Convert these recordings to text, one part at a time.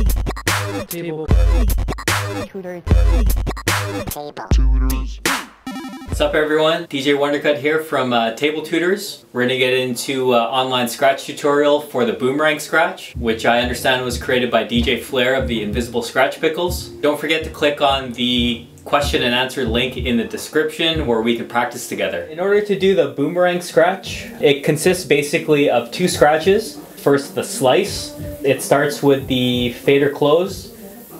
Table. Tutors. Table. tutors, What's up everyone? DJ Wundrkut here from uh, Table Tutors. We're gonna get into uh, online scratch tutorial for the Boomerang Scratch, which I understand was created by DJ Flare of the Invisibl Skratch Piklz. Don't forget to click on the question and answer link in the description where we can practice together. In order to do the Boomerang Scratch, it consists basically of two scratches. First the slice. It starts with the fader closed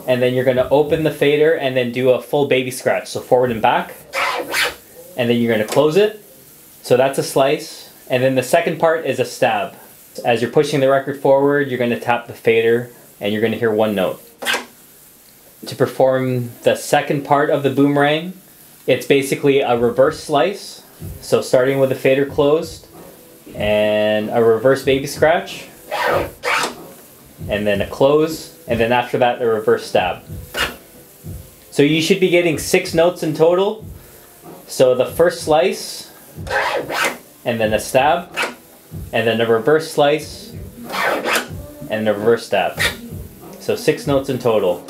and then you're gonna open the fader and then do a full baby scratch, so forward and back and then you're going to close it. So that's a slice. And then the second part is a stab. As you're pushing the record forward, you're going to tap the fader and you're going to hear one note. To perform the second part of the boomerang, it's basically a reverse slice. So starting with the fader closed and a reverse baby scratch and then a close and then after that a reverse stab. So you should be getting six notes in total. So the first slice, and then a stab, and then a reverse slice, and a reverse stab. So six notes in total.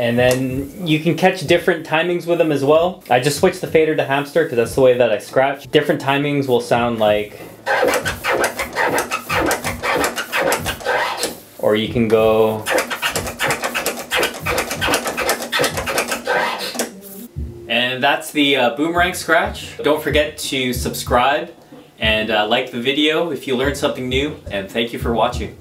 And then you can catch different timings with them as well. I just switched the fader to hamster because that's the way that I scratch. Different timings will sound like... Or you can go... And that's the uh, boomerang scratch. Don't forget to subscribe and uh, like the video if you learned something new. And thank you for watching.